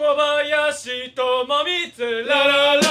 小林智光ラララ